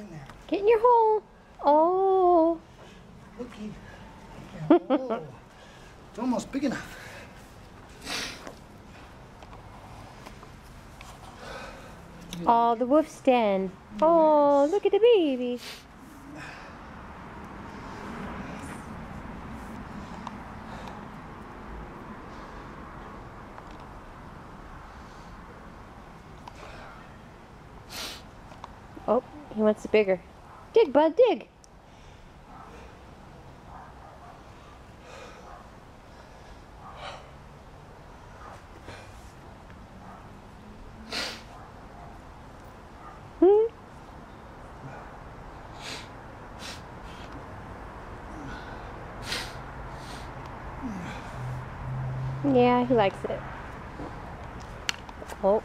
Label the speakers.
Speaker 1: in there.
Speaker 2: Get in your hole. Oh.
Speaker 1: Looky. Yeah, oh, it's almost big enough.
Speaker 2: Oh, the wolf's den. Oh, look at the baby. Oh, he wants it bigger. Dig, bud, dig. Hmm? Yeah, he likes it. Oh.